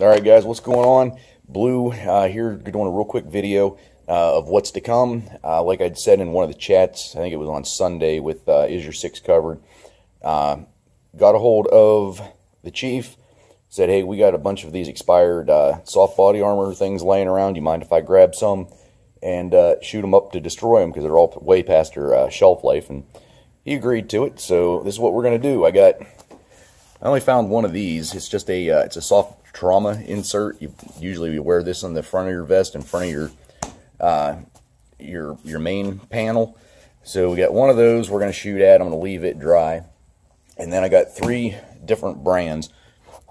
All right, guys, what's going on? Blue uh, here, doing a real quick video uh, of what's to come. Uh, like I'd said in one of the chats, I think it was on Sunday with uh, Is Your Six Covered. Uh, got a hold of the chief, said, hey, we got a bunch of these expired uh, soft body armor things laying around. You mind if I grab some and shoot them up to destroy them because they're all way past their shelf life? And he agreed to it, so this is what we're going to do. I got I only found one of these. It's just a uh, it's a soft trauma insert. You usually you wear this on the front of your vest in front of your uh, your your main panel. So we got one of those we're going to shoot at. I'm going to leave it dry. And then I got three different brands.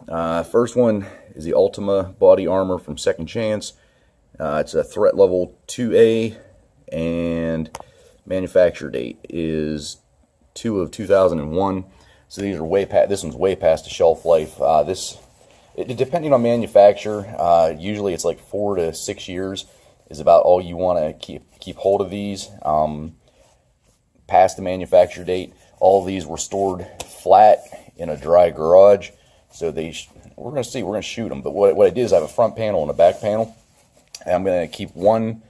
Uh, first one is the Ultima body armor from Second Chance. Uh, it's a threat level 2A and manufacture date is 2 of 2001. So these are way past, this one's way past the shelf life. Uh, this, it, depending on manufacturer, uh, usually it's like four to six years is about all you want to keep keep hold of these. Um, past the manufacture date, all these were stored flat in a dry garage. So they, we're going to see, we're going to shoot them. But what, what I did is I have a front panel and a back panel. And I'm going to keep one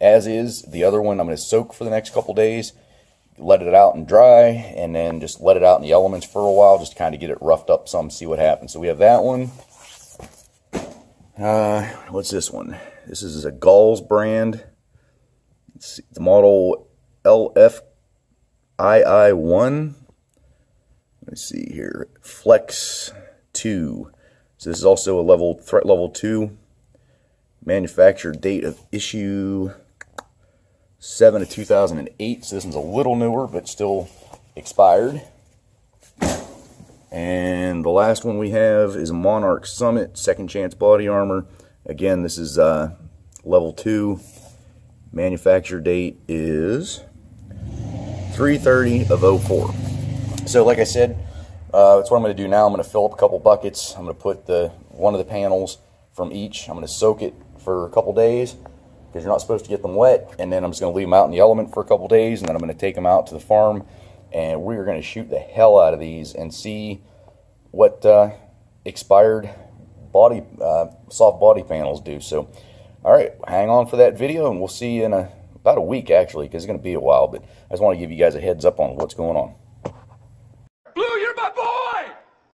as is. The other one I'm going to soak for the next couple days let it out and dry, and then just let it out in the elements for a while, just kind of get it roughed up some, see what happens. So we have that one. Uh, what's this one? This is a Galls brand. It's the model LFII1. Let's see here. Flex 2. So this is also a level threat level 2. Manufacturer date of issue 7 of 2008. So this one's a little newer, but still expired. And the last one we have is Monarch Summit Second Chance Body Armor. Again, this is uh, level 2. Manufacture date is 330 of 04. So like I said, uh, that's what I'm going to do now. I'm going to fill up a couple buckets. I'm going to put the one of the panels from each. I'm going to soak it for a couple days because you're not supposed to get them wet. And then I'm just going to leave them out in the element for a couple days, and then I'm going to take them out to the farm, and we're going to shoot the hell out of these and see what uh, expired body uh, soft body panels do. So, all right, hang on for that video, and we'll see you in a, about a week actually, because it's going to be a while. But I just want to give you guys a heads up on what's going on.